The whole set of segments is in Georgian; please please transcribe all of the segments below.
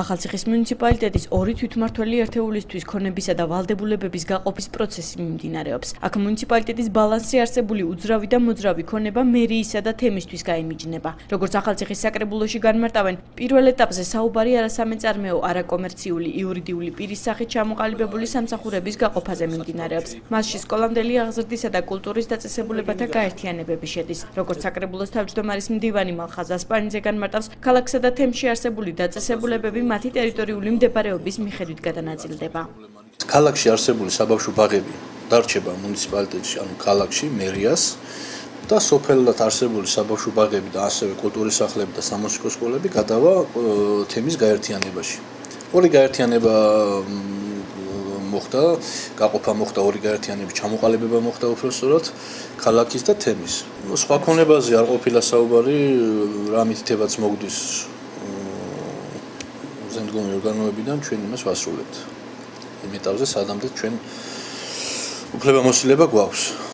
ახალციხის მუნიციპალიტეტის ორი თვითმართველი ერთეულისთვის ქონებისა და ვალდებულებების გაყოფის პროცესი მიმდინარეობს. აქ მუნიციპალიტეტის ბალანსი არსებული უძრავი და მოძრავი ქონება მერიისა და თემისთვის გაიმიჯნება. როგორც ახალციხის საკრებულოში განმარტავენ, პირველ ეტაპზე საუბარი არასამეწარმეო, არაკომერციული, იურიდიული პირის სახით ჩამოყალიბებული სამსახურების გაყოფაზე მიმდინარეობს. მასში სკოლამდელი აღზრდისა და კულტურის დაწესებულებათა გაერთიანებები შედის. როგორც საკრებულოს თავმჯდომარის მდივანი მალხაზ ასპანიძე განმარტავს, ქალაქსა და თემში არსებული დაწესებულებები მათი ტერიტორიული მდებარეობის მიხედვით გადანაწილდება. ქალაქში არსებული საბავშვო ბაღები დარჩება მუნიციპალიტეტში, ანუ ქალაქში, მერიას და სოფელად არსებული საბავშვო ბაღები და ასევე კულტურის სახლები და სამუსიკო სკოლები გადავა თემის გაერთიანებაში. ორი გაერთიანება მოხდა, გაყოფა მოხდა ორი გაერთიანების ჩამოყალიბება მოხდა უბრალოდ ქალაქის და თემის. სხვა ქონებაზე არ ყოფილა საუბარი, რა მითითებაც მოგდის ზემდგომი ორგანოებიდან ჩვენ იმას ვასრულებთ. იმ ეტაპზე სადამდე ჩვენ უფლებამოსილება გვაქვს.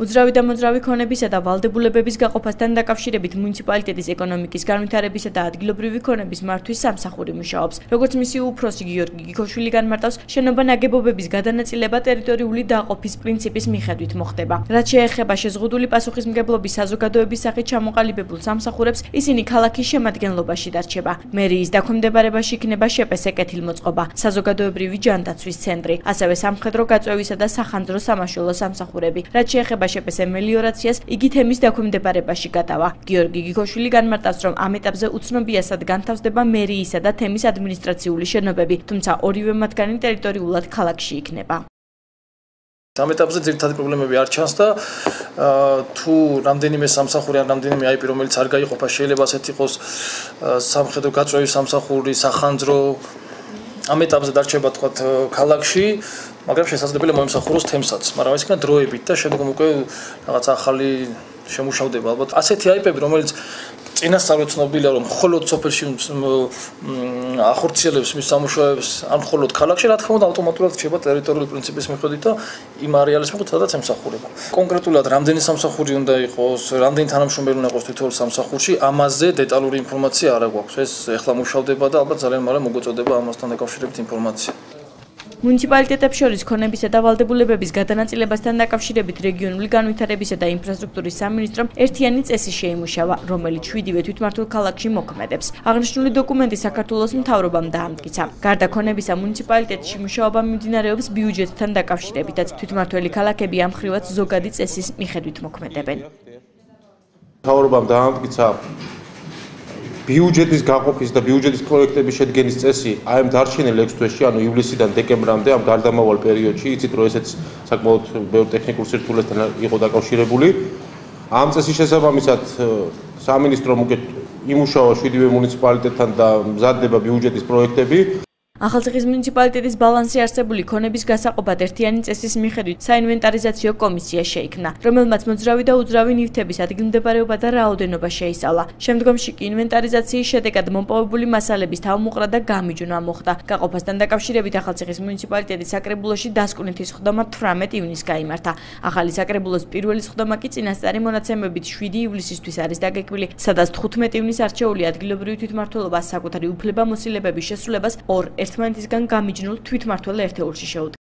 უძრავი და მოძრავი ქონებისა და ვალდებულებების გაყოფასთან დაკავშირებით მუნიციპალიტეტის ეკონომიკის განვითარებისა და ადგილობრივი ქონების მართვის სამსახური მუშაობს. როგორც მისი უფროსი გიორგი გიქოშვილი განმარტავს, შენობა ნაგებობების გადანაწილება ტერიტორიული დაყოფის პრინციპის მიხედვით მოხდება. რაც შეეხება შეზღუდული პასუხისმგებლობის საზოგადოების სახით ჩამოყალიბებულ სამსახურებს, ისინი ქალაქის შემადგენლობაში დარჩება. მერიის დაქვემდებარებაში იქნება შეპეს ეკეთილმოწყობა, საზოგადოებრივი ჯანდაცვის ცენტრი, ასევე სამხედრო გაწევისა და სახანძრო სამაშველო სამსახურები. რაც შეეხება აშეპეს ემელიორაციას იგი თემის დაქვემდებარებაში გადავა. გიორგი გიგოშვილი განმარტავს, რომ ამ ეტაპზე უცნობიასად განთავსდება მერიისა და თემის ადმინისტრაციული შენობები, თუმცა ორივე მათგანი ტერიტორიულად ქალაქში იქნება. ამ ეტაპზე ძირითადი პრობლემები არ ჩანს და თუ რამდენიმე სამსახური ან რამდენიმე IP რომელიც არ გაიყოფა შეიძლება ასეთ იყოს სამხედრო გაწვევის სამსახური, სახანძრო ამ ეტაპზე დარჩება თქვა ქალაქში მაგრამ შესაძლებელია მოემსახუროს თემსაც, მაგრამ ეს იქნება დროებით და შემდგომ უკვე რაღაც ახალი შემუშავდება ალბათ. ასეთი აიპები, რომელიც წინასწარ ცნობილია, რომ მხოლოდ სოფელში ახორციელებს მის სამუშაოებს, ან მხოლოდ ქალაქში, რა თქმა უნდა, ავტომატურად რჩება ტერიტორიული პრინციპის მიხედვით და იმ არეალის მიხედვით, სადაც ემსახურება. კონკრეტულად, რამდენი სამსახური უნდა იყოს, რამდენი თანამშრომელი უნდა იყოს თითოეულ სამსახურში, ამაზე დეტალური ინფორმაცია არ აქვს. ეს ეხლა მუშავდება და ალბათ ძალიან მალე მოგვეწოდება ამასთან დაკავშირებით ინფორმაცია. მუნიციპალიტეტებს შორის ქონებისა და ვალდებულებების გადანაწილებასთან დაკავშირებით რეგიონული განვითარებისა და ინფრასტრუქტურის სამინისტრომ ერთიანი წესი შეიმუშავა, რომელიც შვიდივე თვითმმართველ ქალაქში მოქმედებს. აღნიშნული დოკუმენტი საქართველოს მთავრობამ დაამტკიცა. გარდა ქონებისა, მუნიციპალიტეტში მუშაობა მიმდინარეობს ბიუჯეტთან დაკავშირებითაც. თვითმმართველი ქალაქები ამ ხრივაც ზოგადი წესის მიხედვით მოქმედებენ. მთავრობამ დაამტკიცა ბიუჯეტის გაყოფის და ბიუჯეტის პროექტების შედგენის წესი აი ამ დარჩენილ 6 თვეში, ანუ ივლისიდან დეკემბრამდე ამ გარდამავალ პერიოდში, იცით რომ ესეც საკმაოდ ბევრ ტექნიკურ სირთულესთან იყო დაკავშირებული. ამ წესის შესაბამისად სამინისტრომ უკვე იმუშავა 7 მუნიციპალიტეტთან და მზადდება ბიუჯეტის პროექტები. ახალციხის მუნიციპალიტეტის ბალანსი არსებული ქონების გასაყოფად ერთიანი წესის მიხედვით საინვენტარიზაციო კომისია შეიქმნა, რომელმაც მოძრავი და უძრავი ნივთების ადგილმდებარეობა და რაოდენობა შეისწავლა. შემდგომში კი ინვენტარიზაციის შედეგად მომპოვებული მასალების თავმოყრა და გამიჯვნა მოხდა. გაყოფასთან დაკავშირებით ახალციხის მუნიციპალიტეტის საკრებულოში დასკვნითი სხდომა 18 ივნისს გამართა. ახალი საკრებულოს პირველი სხდომა კი წინასწარი მონაცემებით 7 ივლისისთვის არის დაგეკვილი, სადაც 15 ივნისს არჩეული ადგილობრივი თვითმმართველობა საკუთარი უფლება-მოსილებების შესრულებას ორ ერთმანეთისგან გამიჯნულ თვითმართველ ერთეულში შეუდგა.